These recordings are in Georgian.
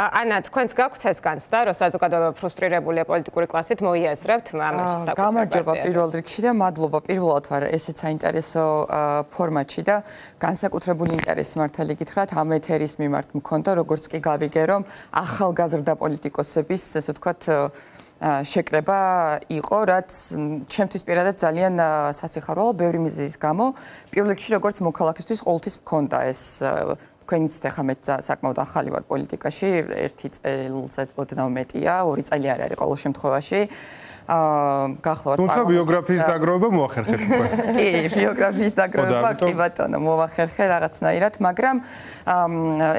ანა, თქვენს გაქვთ ეს განცდა, რომ საზოგადოება ფრუსტრირებულია პოლიტიკური კლასით, მოიაზრებთ ამაში საკუთარ გამარჯობა პირველ რიგში და მადლობა პირველად ვარ ესეც საინტერესო ფორმატში და განსაკუთრებული ინტერესი მართალი გითხრათ ამ ეთერის მიმართ მქონდა, როგორც კი გავიგე, რომ ახალგაზრდა პოლიტიკოსების, ესე ვთქვათ, შეკრება იყო, რაც ჩემთვის პირადად ძალიან სასიხარულო, ბევრი მიზეზის გამო, პირველ რიგში როგორც მოქალაქისთვის ყოველთვის მქონდა ეს თქვენიც ახლა მე საკმაოდ ახალი ვარ პოლიტიკაში, ერთი წელზე ოდნავ მეტია, ორი წელი არ არის ყოველ შემთხვევაში. გახლავართ თუმცა ბიოგრაფიის დაგროვება მოახერხეთ თქვენ. კი, ბიოგრაფიის დაგროვება კი ბატონო, მოახერხე რაღაცნაირად, მაგრამ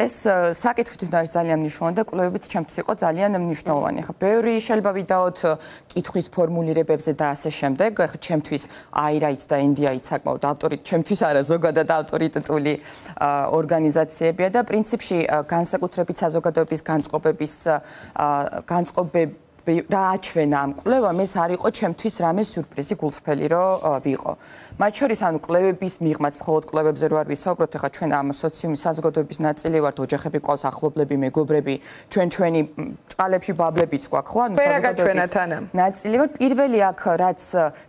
ეს საკითხი თვითონ არის ძალიან მნიშვნელოვანი და კვლევებიც ჩემთვის იყო ძალიან მნიშვნელოვანი. ხა ბევრი შეიძლება ვიდაოთ კითხვის ფორმულირებებზე და ასე შემდეგ. ხა ჩემთვის აირაიც და ენდიაიც საკმაოდ ავტორი, ჩემთვის არა ზოგადად ავტორიტეტული ორგანიზაციებია და პრინციპში განსაკუთრებით საზოგადოების განწყობების განწყობები რა აჩვენა ამ კვლევამ ეს არ იყო ჩემთვის რამე სიურპრიზი გულწრფელი რო ვიყო. მათ შორის ანუ კვლევების მიღმაც მხოლოდ კვლევებზე რო არ ვისაუბროთ, ახლა ჩვენ ამ სოციუმის საზოგადოების ნაწილი ვართ, ოჯახები ყავს, ახლობლები, მეგობრები, ჩვენ ჩვენი ჭალებში ბაბლებიც გვაქვს, ხო? ანუ საზოგადოების ნაწილი ვარ. პირველი აქ რაც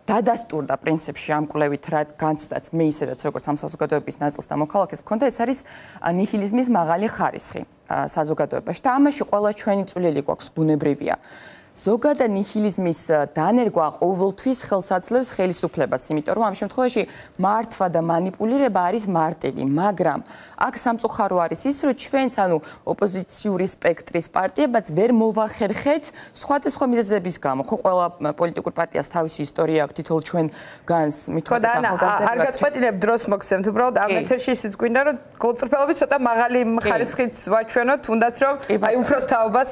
დადასტურდა პრინციპში ამ კვლევით რა განცდაც მე ისედაც როგორც ამ საზოგადოების ნაწილს და მოქალაქეს მქონდა, ეს არის ნიჰილიზმის მაღალი ხარისხი საზოგადოებაში და ამაში ყველა ჩვენი წვლილი გვაქვს ბუნებრივია. ზოგადა ნიჰილიზმის დანერგვა ყოველთვის ხელს აძლევს ხელისუფლებას, იმიტომ რომ ამ შემთხვევაში მართვა და манипуლირება არის მარტივი, მაგრამ აქ სამწუხარო არის ის, რომ ჩვენც ანუ ოპოზიციური სპექტრის პარტიებაც ვერ მოვახერხეთ სხვადასხვა მიზეზების გამო. ხო ყველა პოლიტიკურ პარტიას თავისი ისტორია აქვს, თითოეულ ჩვენ განს მithradas ახალგაზრდა არ გაწყვეტინებ დროს მოგცემთ, უბრალოდ ამ ეცერში ისიც გვინდა რომ გულწრფელობით ცოტა მაღალი ხარისხიც ვაჩვენოთ, თუნდაც რომ აი უფროს თაობას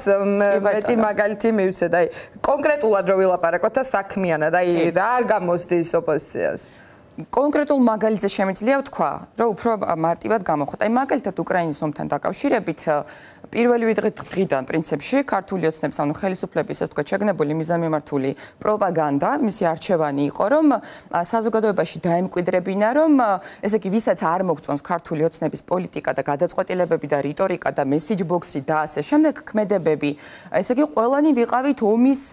მეტი მაგალითი მივცეთ. აი კონკრეტულად რო ვილაპარაკოთ და საქმიანად აი რა არ გამოსდის ოპოზიციას კონკრეტულ მაგალითზე შემიძლია ვთქვა, რომ უფრო მარტივად გამოხოთ. აი მაგალითად უკრაინის ომთან დაკავშირებით პირველი დღიდან პრინციპში ქართული ოცნების ანუ ხელისუფლების ასე ვთქვათ შეგნებული მიზანმიმართული პროპაგანდა, მისი არჩევანი იყო, რომ საზოგადოებაში დაემკვიდრებინა, რომ ესე იგი ვისაც არ მოგწონს ქართული ოცნების პოლიტიკა და გადაწყვეტილებები და რიტორიკა და მესიჯ ბოქსი და ასე შემდეგ ქმედებები, ესე იგი ყველანი ვიყავით ომის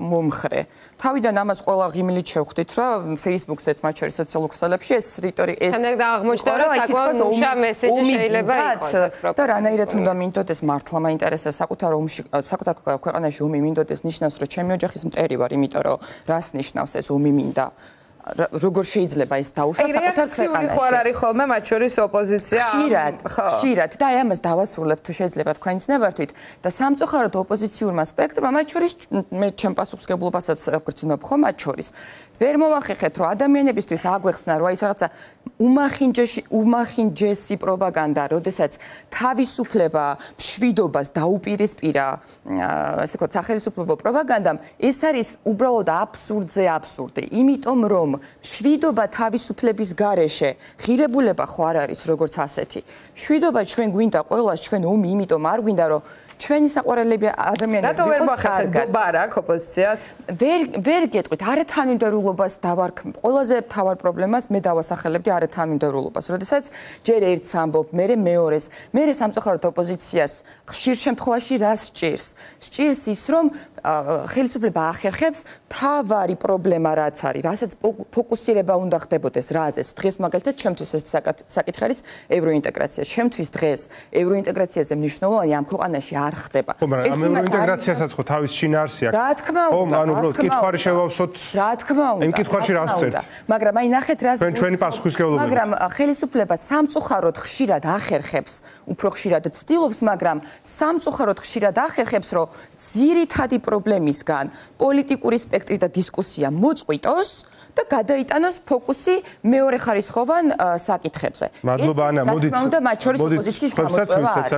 მომხრე. თავიდან ამას ყველა ღიმილით შევხვდით, რომ Facebook-ზეც მათ შორის სოციალურ ქსელებში ეს რიტორი ეს შემდეგ აღმოჩნდა რომ საკმაოდ მუშა მესეჯი შეიძლება იყოს ეს პროპაგანდა. და რანაირად უნდა მინდოდეს მართლა მაინტერესებს საკუთარ ომში საკუთარ ქვეყანაში ომი მინდოდეს ნიშნავს რომ ჩემი ოჯახის მტერი ვარ იმიტომ რომ რას ნიშნავს ეს ომი მინდა როგორ შეიძლება ეს დაუშვა საკუთარ ქვეყანაში? ხო არ არის ხოლმე მათ შორის ოპოზიცია? ხშირად, ხშირად. და აი ამას დავასრულებ თუ შეიძლება თქვენ ცნებართვით და სამწუხაროდ ოპოზიციურმა სპექტრმა მათ შორის მე ჩემ პასუხისგებლობასაც გრძნობ ხო მათ შორის. ვერ მოვახერხეთ რომ ადამიანებისთვის აგვეხსნა რომ აი ეს რაღაცა უმახინჯეში უმახინჯესი პროპაგანდა, როდესაც თავისუფლება მშვიდობას დაუპირისპირა, ასე ვთქვათ, სახელმწიფო პროპაგანდამ, ეს არის უბრალოდ აბსურდზე აბსურდი, იმიტომ რომ მშვიდობა თავისუფლების გარეშე ღირებულება ხო არ არის როგორც ასეთი. მშვიდობა ჩვენ გვინდა ყოველას ჩვენ ომი, იმიტომ არ გვინდა რომ ჩვენი საყვარელები ადამიანები ვიყოთ კარგად. ბარ აქ ოპოზიციას? ვერ ვერ გეტყვით, არა თანმიმდევრულობას დავარქ. ყველაზე მთავარ პრობლემას მე დავასახელებდი არა თანმიმდევრულობას. როდესაც ჯერ ერთს ამბობ, მე მეორეს, მე სამწუხაროდ ოპოზიციას ხშირ შემთხვევაში რას სჭირს? სჭირს ის, რომ ხელისუფლება ახერხებს თავარი პრობლემა რაც არის, რასაც ფოკუსირება უნდა ხდებოდეს რაზეც. დღეს მაგალითად ჩემთვის ეს საკითხი არის ევროინტეგრაცია. ჩემთვის დღეს ევროინტეგრაციაზე მნიშვნელოვანი ამ ქვეყანაში არ ხდება. ხო, მაგრამ ამ ევროინტეგრაციასაც ხო თავის შინაარსი აქვს. რა თქმა უნდა. ხო, ანუ უბრალოდ კითხვარი შევავსოთ. რა თქმა უნდა. იმ კითხვაში რას წერთ? მაგრამ აი ნახეთ რას ჩვენ ჩვენი პასუხისგებლობა. მაგრამ ხელისუფლება სამწუხაროდ ხშირად ახერხებს, უფრო ხშირად ცდილობს, მაგრამ სამწუხაროდ ხშირად ახერხებს, რომ ძირითადი პრობლემისგან პოლიტიკური სპექტრი და დისკუსია მოწყვიტოს და გადაიტანოს ფოკუსი მეორე ხარისხოვან საკითხებზე. მადლობა ანა, მოდით. მოდით, მათ შორის ოპოზიციის გამოწვევა არის.